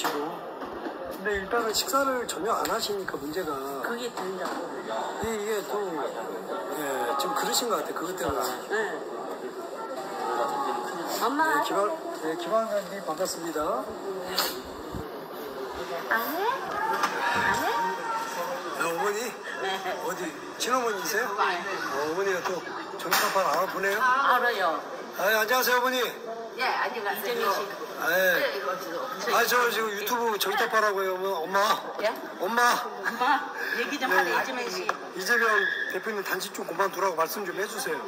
드시고. 근데 일단은 식사를 전혀 안 하시니까 문제가 그게 된다고. 이게, 이게 또 예, 좀 그러신 것 같아요. 그것 때문에. 응. 엄마 네, 기반, 네, 기반관님 반갑습니다. 안 해? 안 해? 야, 어머니? 네. 어디, 친어머니세요? 어, 어머니가 또 전기타판 알아보네요? 알아요. 아, 안녕하세요, 어머니. 예, 안녕하세요. 이재민 씨. 아, 예. 아, 저 지금 유튜브 전기타판하고요, 엄마. 예? 엄마. 엄마 얘기 좀 하래 네. 이재민 씨. 이재명 대표님 단식 좀 그만두라고 말씀 좀 해주세요.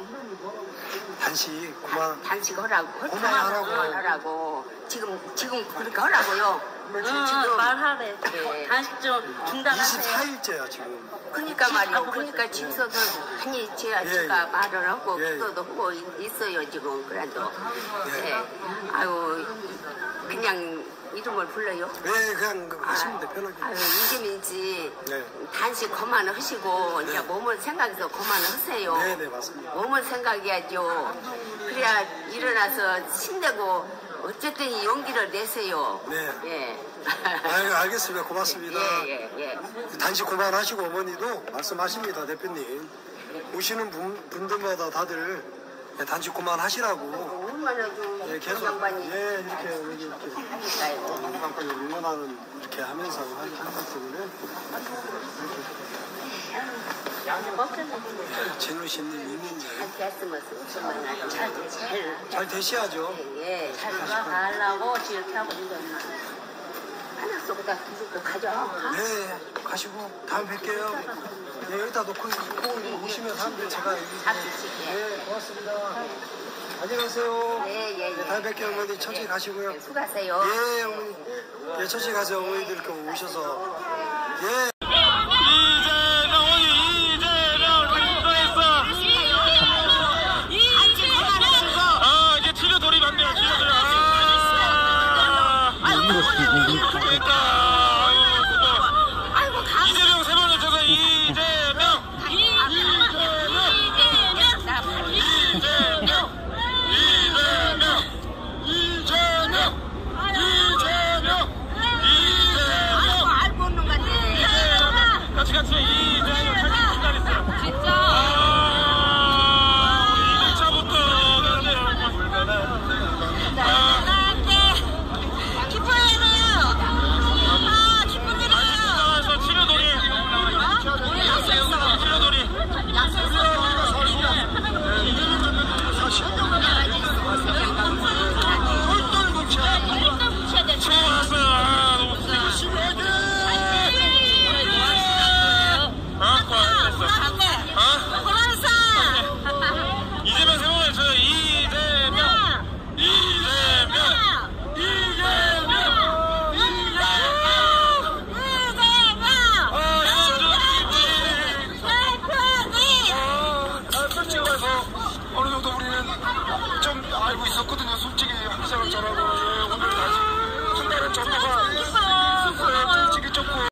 단식 그만. 단식 하라고. 그만하라고. 하라고. 지금 지금 그렇게 하라고요. 응, 지금 말하래. 네. 단식 좀 중단하세요. 24일째야 지금. 그러니까 말이요. 그러니까 집에서도 많이 제가, 예, 제가 예. 말을 하고 예. 기도도 하고 있어요 지금 그래도. 예. 예. 아유 그냥 이름을 불러요. 네, 그냥 하시면 돼 편하게. 아유 이재민 씨 네. 단식 그만 하시고 이제 몸을 생각해서 그만 하세요. 네, 네 맞습니다. 몸을 생각해야죠. 그래야 일어나서 힘내고 어쨌든 이 용기를 내세요. 네. 예. 아유, 알겠습니다. 고맙습니다. 예, 예, 예. 단식 그만하시고 어머니도 말씀하십니다 대표님. 오시는 분, 분들마다 다들 네, 단식 그만하시라고. 얼마나 좀 예, 계속 양반이 예 이렇게 여기 이렇게. 양반까지 응원하는 이렇게 하면서 하기 때문에 진우 씨님 이민님 잘 되셔야죠. 예. 잘 하려고 이렇게 하고 있는. 하나 쏘고다 두고 가져. 네 가시고 다음에 뵐게요. 네 여기다 놓고 놓고 오시면 사람들 제가. 네 고맙습니다. 안녕하세요. 예, 예, 예. 네, 다음에 뵐게요 어머니 천천히 가시고요. 네, 수고하세요. 예 어머니 예 천천히 가세요 어머니들 이렇게 오셔서 예. 이재명이 이재명 당선했어. 아